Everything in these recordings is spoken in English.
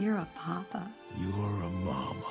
You're a papa. You're a mama.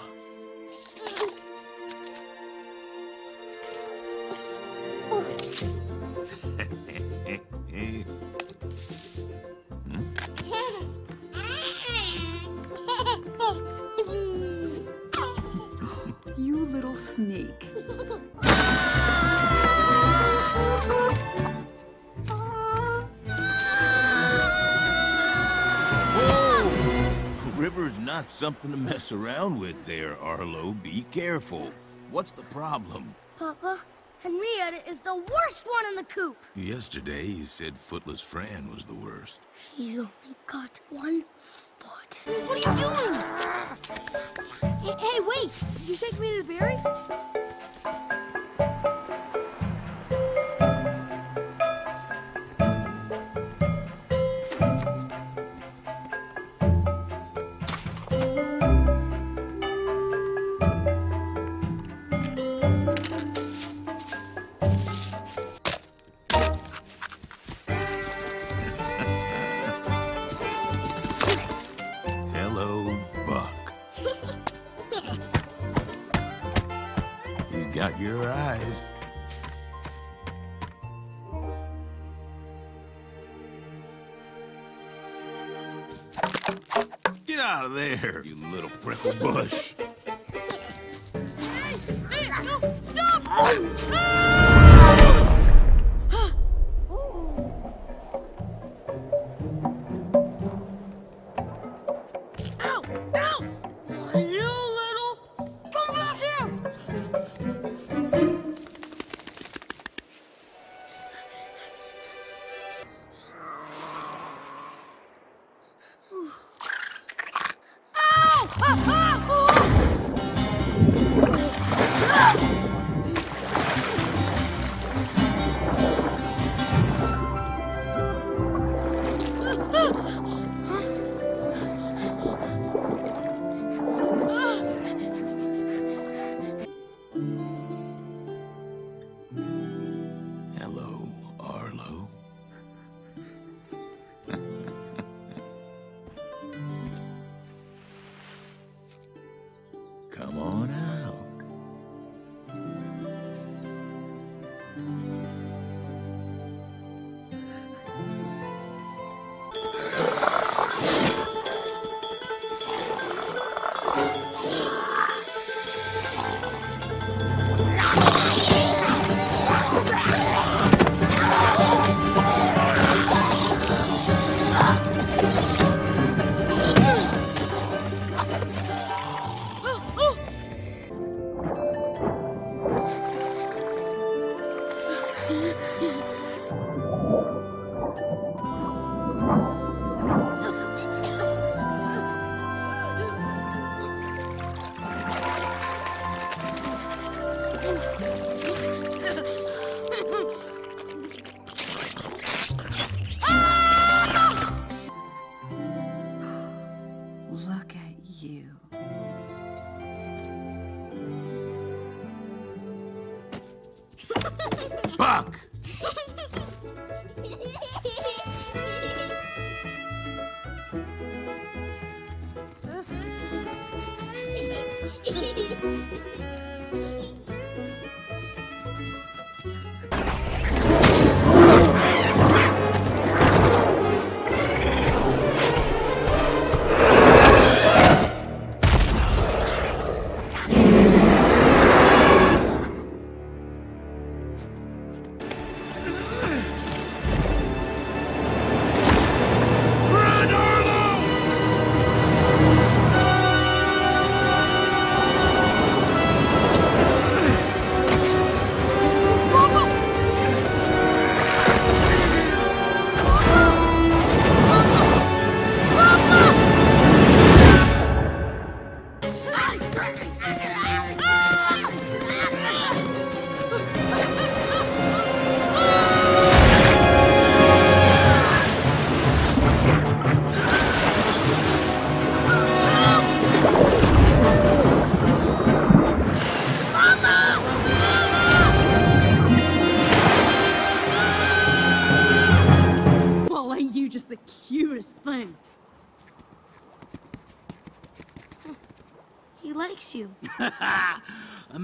River's not something to mess around with there, Arlo. Be careful. What's the problem? Papa, Henrietta is the worst one in the coop. Yesterday, you said Footless Fran was the worst. She's only got one foot. What are you doing? hey, hey, wait! Did you take me to the berries? He's got your eyes. Get out of there, you little prickle bush. Hey, no, stop! Música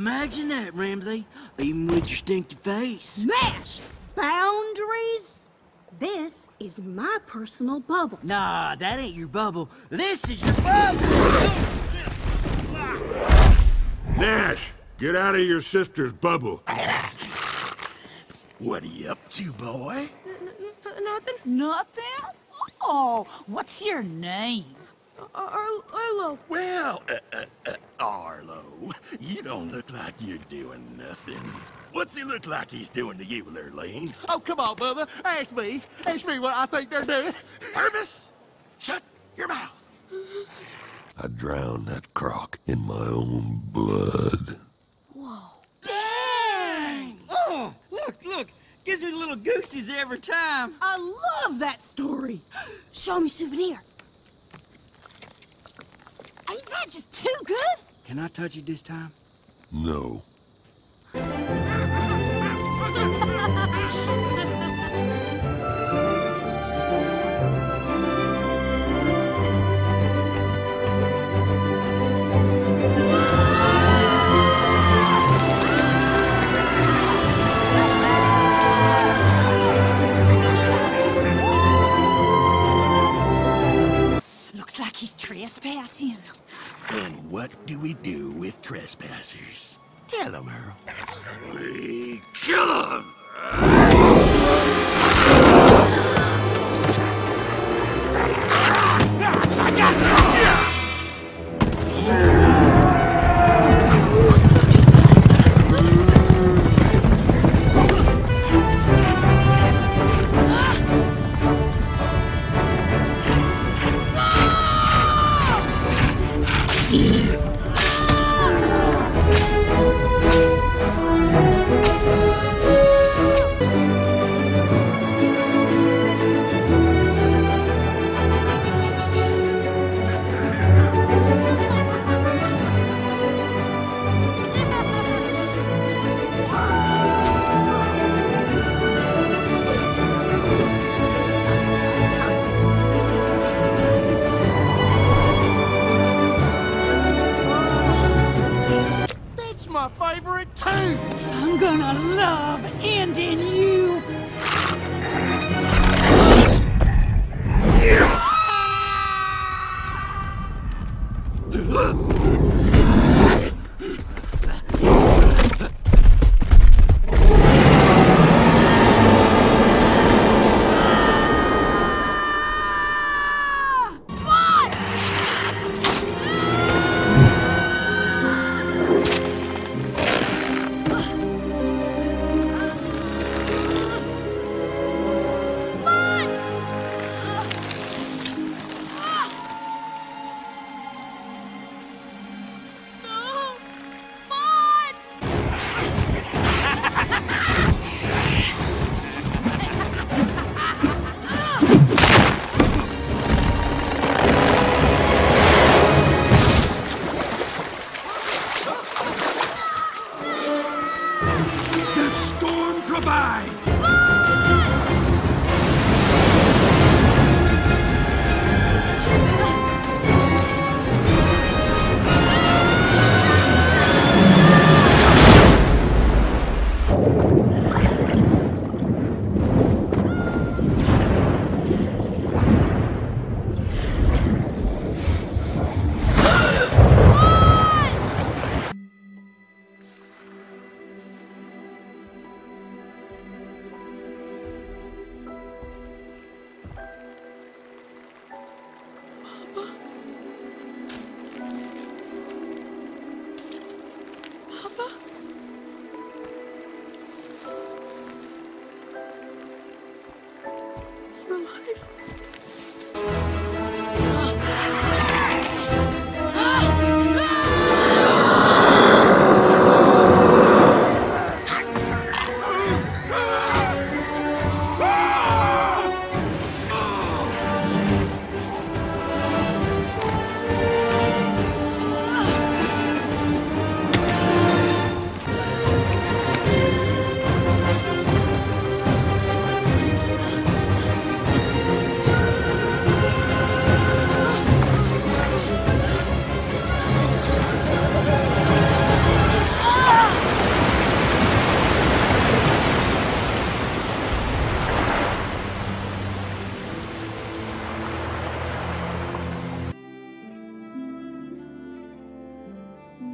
Imagine that, Ramsey. Even with your stinky face. Smash! Boundaries? This is my personal bubble. Nah, that ain't your bubble. This is your bubble! Nash, get out of your sister's bubble. What are you up to, boy? nothing? Nothing? Oh, what's your name? Ar- Ar- Arlo. Well, uh, uh, uh, Arlo, you don't look like you're doing nothing. What's he look like he's doing to you, Lurleen? Oh, come on, Bubbha. Ask me. Ask me what I think they're doing. Hermes, shut your mouth. I drowned that croc in my own blood. Whoa. Dang! Oh, look, look. Gives me little goosies every time. I love that story. Show me souvenir. Ain't that just too good? Can I touch it this time? No. he's trespassing. And what do we do with trespassers? Tell him, Earl. We kill him! Yeah.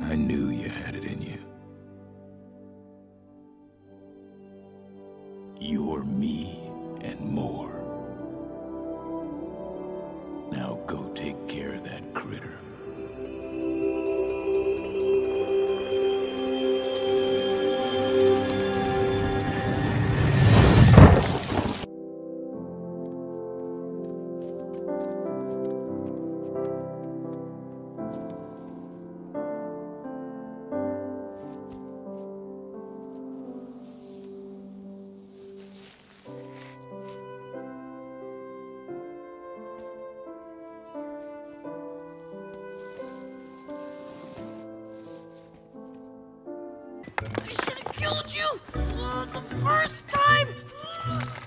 I knew you had it in you. You're me and more. You uh, the first time.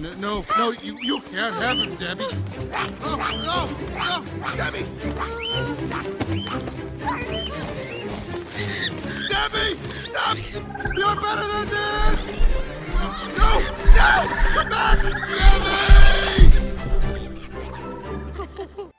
No, no, no, you, you can't have him, Debbie. No, no, Debbie! Debbie, stop! You're better than this! No, no! Come back! Debbie!